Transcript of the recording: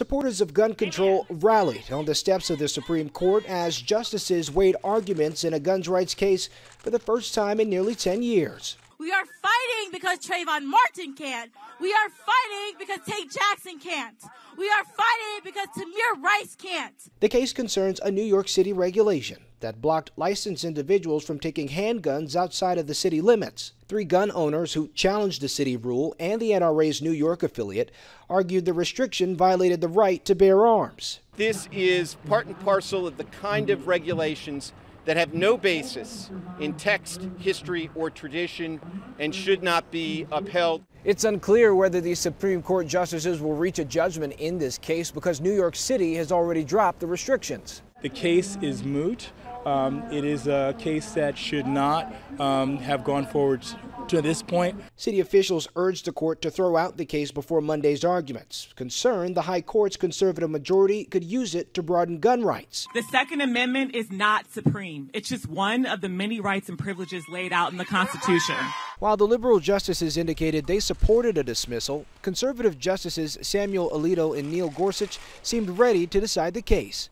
Supporters of gun control rallied on the steps of the Supreme Court as justices weighed arguments in a guns rights case for the first time in nearly 10 years. We are fighting because Trayvon Martin can't. We are fighting because Tate Jackson can't. We are fighting because Tamir Rice can't. The case concerns a New York City regulation that blocked licensed individuals from taking handguns outside of the city limits. Three gun owners who challenged the city rule and the NRA's New York affiliate argued the restriction violated the right to bear arms. This is part and parcel of the kind of regulations that have no basis in text, history, or tradition and should not be upheld. It's unclear whether the Supreme Court justices will reach a judgment in this case because New York City has already dropped the restrictions. The case is moot. Um, it is a case that should not um, have gone forward to this point. City officials urged the court to throw out the case before Monday's arguments, concerned the High Court's conservative majority could use it to broaden gun rights. The Second Amendment is not supreme. It's just one of the many rights and privileges laid out in the Constitution. While the liberal justices indicated they supported a dismissal, conservative justices Samuel Alito and Neil Gorsuch seemed ready to decide the case.